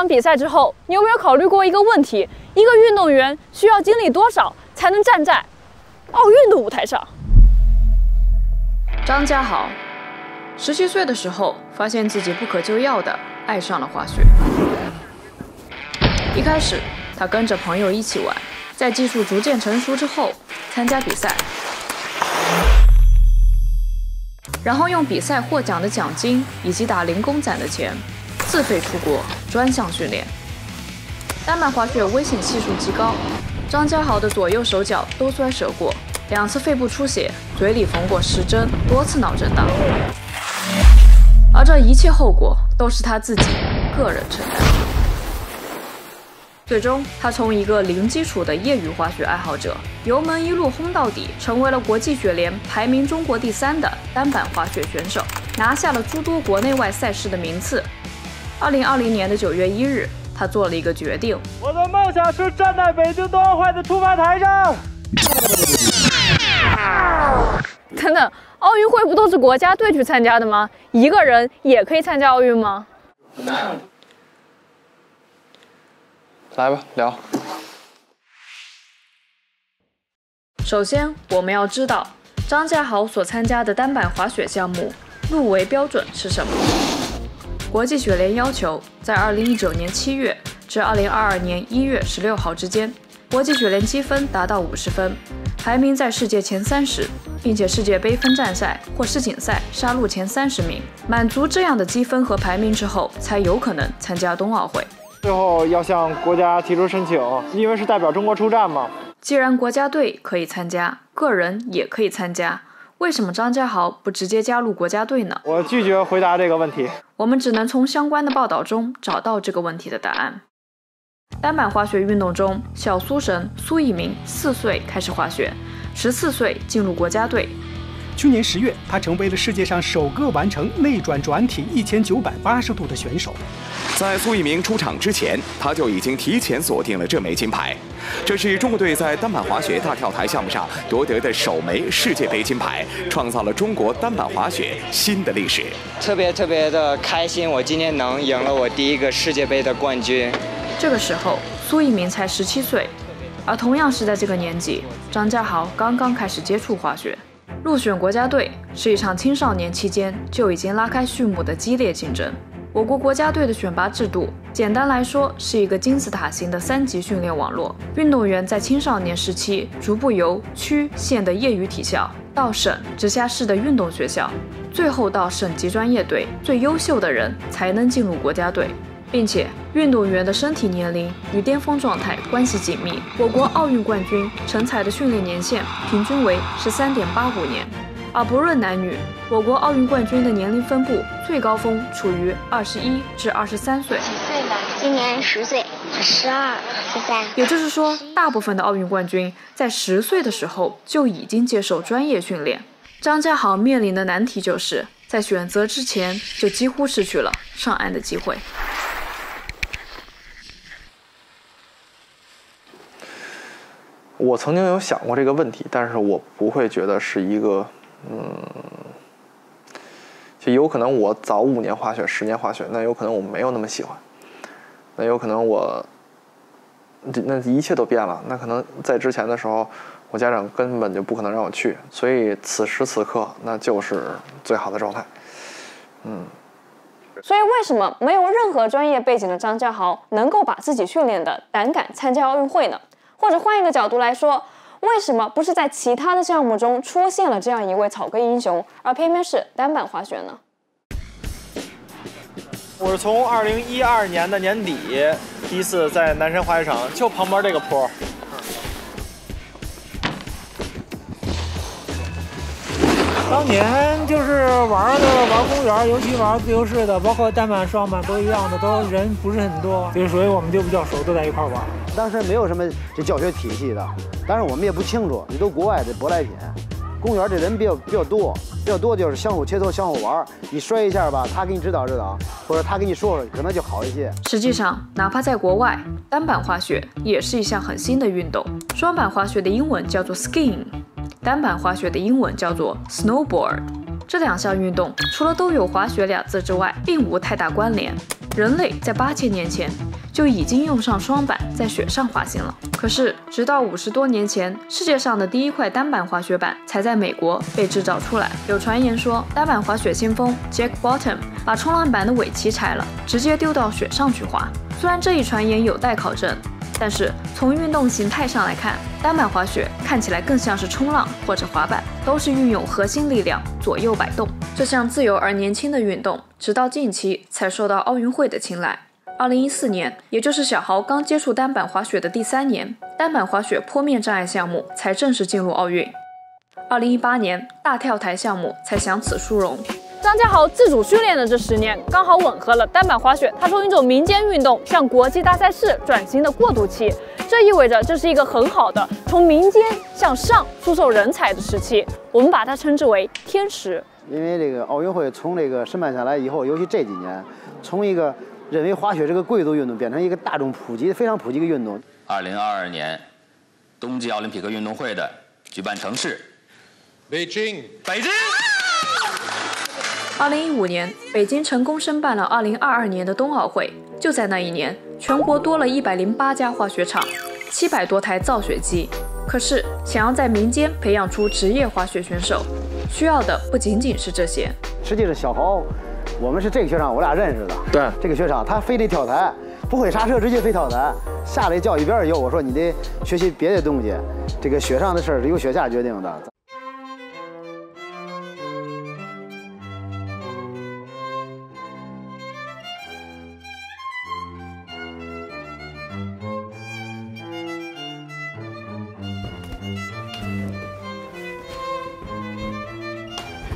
场比赛之后，你有没有考虑过一个问题：一个运动员需要经历多少才能站在奥运的舞台上？张家豪，十七岁的时候，发现自己不可救药的爱上了滑雪。一开始，他跟着朋友一起玩，在技术逐渐成熟之后，参加比赛，然后用比赛获奖的奖金以及打零工攒的钱，自费出国专项训练。单板滑雪危险系数极高，张家豪的左右手脚都摔折过，两次肺部出血，嘴里缝过十针，多次脑震荡。而这一切后果都是他自己个人承担。最终，他从一个零基础的业余滑雪爱好者，油门一路轰到底，成为了国际雪联排名中国第三的单板滑雪选手，拿下了诸多国内外赛事的名次。二零二零年的九月一日，他做了一个决定：我的梦想是站在北京冬奥会的出发台上。等等，奥运会不都是国家队去参加的吗？一个人也可以参加奥运吗？来吧，聊。首先，我们要知道张家豪所参加的单板滑雪项目入围标准是什么。国际雪联要求，在2019年7月至2022年1月16号之间，国际雪联积分达到50分，排名在世界前30，并且世界杯分站赛或世锦赛杀入前30名。满足这样的积分和排名之后，才有可能参加冬奥会。最后要向国家提出申请，因为是代表中国出战嘛。既然国家队可以参加，个人也可以参加，为什么张家豪不直接加入国家队呢？我拒绝回答这个问题。我们只能从相关的报道中找到这个问题的答案。单板滑雪运动中，小苏神苏翊鸣四岁开始滑雪，十四岁进入国家队。去年十月，他成为了世界上首个完成内转转体一千九百八十度的选手。在苏翊鸣出场之前，他就已经提前锁定了这枚金牌。这是中国队在单板滑雪大跳台项目上夺得的首枚世界杯金牌，创造了中国单板滑雪新的历史。特别特别的开心，我今天能赢了我第一个世界杯的冠军。这个时候，苏翊鸣才十七岁，而同样是在这个年纪，张家豪刚刚开始接触滑雪。入选国家队是一场青少年期间就已经拉开序幕的激烈竞争。我国国家队的选拔制度，简单来说是一个金字塔型的三级训练网络。运动员在青少年时期逐步由区县的业余体校到省、直辖市的运动学校，最后到省级专业队，最优秀的人才能进入国家队。并且，运动员的身体年龄与巅峰状态关系紧密。我国奥运冠军成才的训练年限平均为十三点八五年，而不论男女，我国奥运冠军的年龄分布最高峰处于二十一至二十三岁。几岁了？今年十岁，十二、十三。也就是说，大部分的奥运冠军在十岁的时候就已经接受专业训练。张家豪面临的难题就是在选择之前就几乎失去了上岸的机会。我曾经有想过这个问题，但是我不会觉得是一个，嗯，就有可能我早五年滑雪，十年滑雪，那有可能我没有那么喜欢，那有可能我，那一切都变了，那可能在之前的时候，我家长根本就不可能让我去，所以此时此刻那就是最好的状态，嗯。所以为什么没有任何专业背景的张家豪能够把自己训练的胆敢参加奥运会呢？或者换一个角度来说，为什么不是在其他的项目中出现了这样一位草根英雄，而偏偏是单板滑雪呢？我是从二零一二年的年底第一次在南山滑雪场，就旁边这个坡。当年就是玩的玩公园，尤其玩自由式的，包括单板、双板都一样的，都人不是很多，就所以我们就比较熟，都在一块玩。当时没有什么这教学体系的，但是我们也不清楚，你都国外的舶来品。公园这人比较比较多，比较多就是相互切磋、相互玩。你摔一下吧，他给你指导指导，或者他给你说说，可能就好一些。实际上，哪怕在国外，单板滑雪也是一项很新的运动。双板滑雪的英文叫做 skiing，单板滑雪的英文叫做 snowboard。这两项运动除了都有“滑雪”两字之外，并无太大关联。人类在八千年前就已经用上双板在雪上滑行了。可是，直到五十多年前，世界上的第一块单板滑雪板才在美国被制造出来。有传言说，单板滑雪先锋 Jack Bottom 把冲浪板的尾鳍拆了，直接丢到雪上去滑。虽然这一传言有待考证。但是从运动形态上来看，单板滑雪看起来更像是冲浪或者滑板，都是运用核心力量左右摆动。这项自由而年轻的运动，直到近期才受到奥运会的青睐。二零一四年，也就是小豪刚接触单板滑雪的第三年，单板滑雪坡面障碍项目才正式进入奥运。二零一八年，大跳台项目才享此殊荣。张家豪自主训练的这十年，刚好吻合了单板滑雪它从一种民间运动向国际大赛事转型的过渡期。这意味着这是一个很好的从民间向上输送人才的时期。我们把它称之为“天时”。因为这个奥运会从这个申办下来以后，尤其这几年，从一个认为滑雪是个贵族运动，变成一个大众普及、非常普及的运动。二零二二年冬季奥林匹克运动会的举办城市，北京，北京。二零一五年，北京成功申办了二零二二年的冬奥会。就在那一年，全国多了一百零八家滑雪场，七百多台造雪机。可是，想要在民间培养出职业滑雪选手，需要的不仅仅是这些。实际上，小豪，我们是这个雪场，我俩认识的。对，这个雪场，他非得跳台，不会刹车，直接飞跳台，下来叫一边以后，我说你得学习别的东西。这个雪上的事儿是由雪下决定的。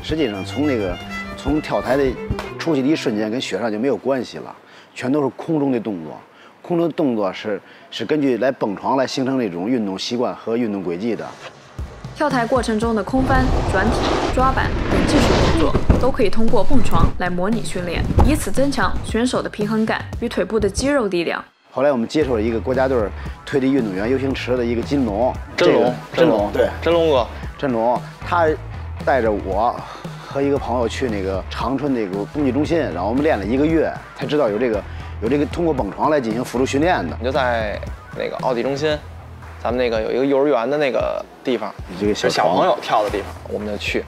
实际上，从那个从跳台的出去的一瞬间，跟雪上就没有关系了，全都是空中的动作。空中的动作是是根据来蹦床来形成那种运动习惯和运动轨迹的。跳台过程中的空翻、转体、抓板等技术动作，都可以通过蹦床来模拟训练，以此增强选手的平衡感与腿部的肌肉力量。后来我们接触了一个国家队退役运动员游行池的一个金龙，真龙，真龙，对，真龙哥，真龙，他。带着我和一个朋友去那个长春那个冬季中心，然后我们练了一个月，才知道有这个有这个通过蹦床来进行辅助训练的。你就在那个奥体中心，咱们那个有一个幼儿园的那个地方，这个小朋友跳的地方，我们就去。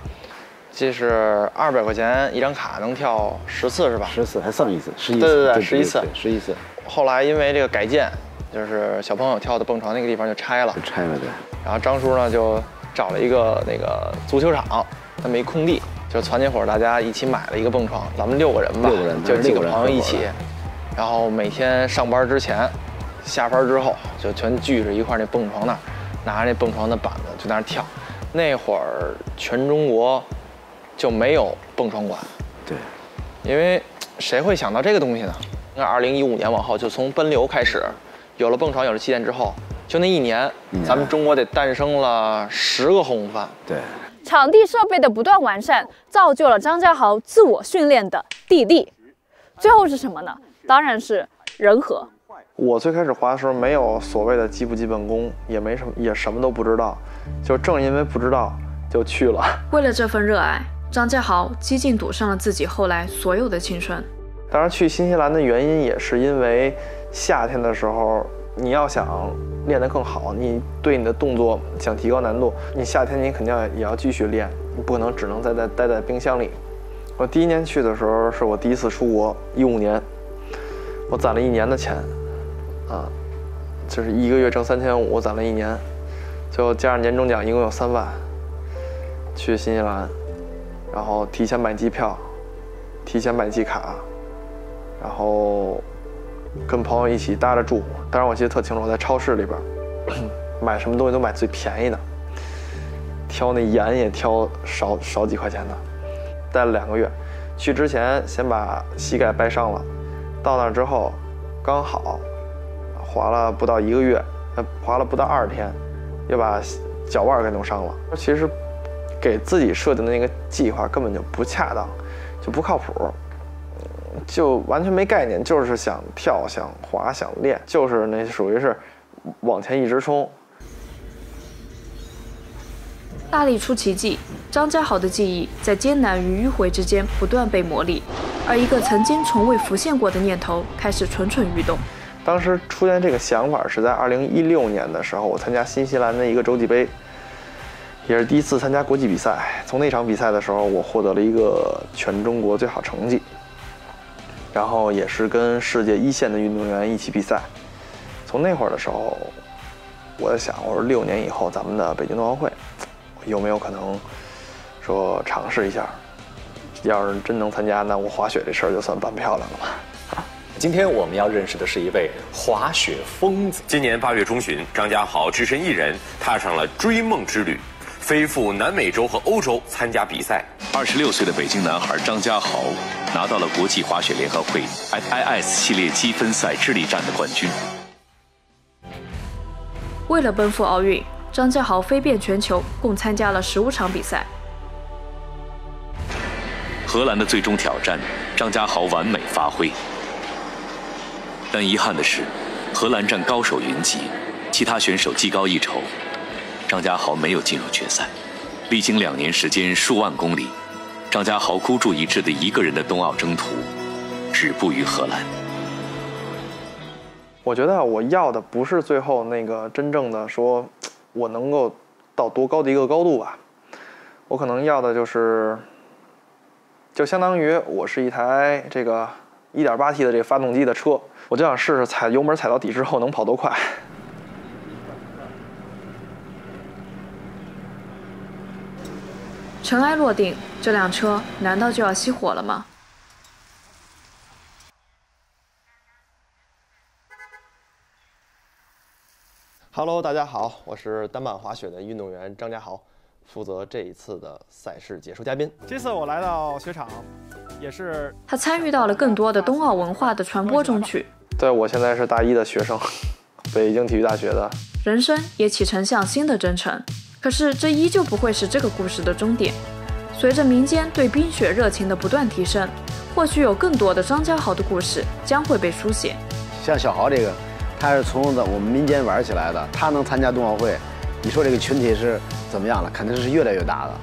这是二百块钱一张卡，能跳十次是吧？十次还剩一次，十一次。对对对，十一次，十一次。后来因为这个改建，就是小朋友跳的蹦床那个地方就拆了，拆了对。然后张叔呢就。找了一个那个足球场，他没空地，就攒结伙大家一起买了一个蹦床，咱们六个人吧，六个人，就几个朋友一起，然后每天上班之前，下班之后就全聚着一块那蹦床那儿，拿着那蹦床的板子就在那儿跳。那会儿全中国就没有蹦床馆，对，因为谁会想到这个东西呢？那二零一五年往后，就从奔流开始，有了蹦床，有了气垫之后。就那一年，咱们中国得诞生了十个红番。对，场地设备的不断完善，造就了张家豪自我训练的地利。最后是什么呢？当然是人和。我最开始滑的时候，没有所谓的基不基本功，也没什么，也什么都不知道。就正因为不知道，就去了。为了这份热爱，张家豪几近赌上了自己后来所有的青春。当然，去新西兰的原因也是因为夏天的时候。你要想练得更好，你对你的动作想提高难度，你夏天你肯定要也要继续练，你不可能只能在在待在冰箱里。我第一年去的时候是我第一次出国，一五年，我攒了一年的钱，啊，就是一个月挣三千五，攒了一年，最后加上年终奖一共有三万，去新西兰，然后提前买机票，提前买机卡，然后。跟朋友一起搭着住，当然我记得特清楚，我在超市里边买什么东西都买最便宜的，挑那盐也挑少少几块钱的。待了两个月，去之前先把膝盖掰伤了，到那之后刚好滑了不到一个月，呃滑了不到二十天，又把脚腕给弄伤了。其实给自己设定的那个计划根本就不恰当，就不靠谱。就完全没概念，就是想跳、想滑、想练，就是那属于是往前一直冲。大力出奇迹，张家豪的记忆在艰难与迂回之间不断被磨砺，而一个曾经从未浮现过的念头开始蠢蠢欲动。当时出现这个想法是在二零一六年的时候，我参加新西兰的一个洲际杯，也是第一次参加国际比赛。从那场比赛的时候，我获得了一个全中国最好成绩，然后也是跟世界一线的运动员一起比赛。从那会儿的时候，我在想，我说六年以后咱们的北京冬奥会有没有可能说尝试一下？要是真能参加，那我滑雪这事儿就算办漂亮了吧。今天我们要认识的是一位滑雪疯子。今年八月中旬，张家豪只身一人踏上了追梦之旅，飞赴南美洲和欧洲参加比赛。二十六岁的北京男孩张家豪拿到了国际滑雪联合会 FIS 系列积分赛智力站的冠军。为了奔赴奥运，张家豪飞遍全球，共参加了十五场比赛。荷兰的最终挑战，张家豪完美发挥。但遗憾的是，荷兰站高手云集，其他选手技高一筹，张家豪没有进入决赛。历经两年时间、数万公里，张家豪孤注一掷的一个人的冬奥征途，止步于荷兰。我觉得我要的不是最后那个真正的说，我能够到多高的一个高度吧。我可能要的就是，就相当于我是一台这个 1.8T 的这个发动机的车，我就想试试踩油门踩到底之后能跑多快。尘埃落定，这辆车难道就要熄火了吗？Hello，大家好，我是单板滑雪的运动员张家豪，负责这一次的赛事解说嘉宾。这次我来到雪场，也是他参与到了更多的冬奥文化的传播中去。对，我现在是大一的学生，北京体育大学的。人生也启程向新的征程，可是这依旧不会是这个故事的终点。随着民间对冰雪热情的不断提升，或许有更多的张家豪的故事将会被书写。像小豪这个。他是从我们民间玩起来的，他能参加冬奥会，你说这个群体是怎么样了？肯定是越来越大的。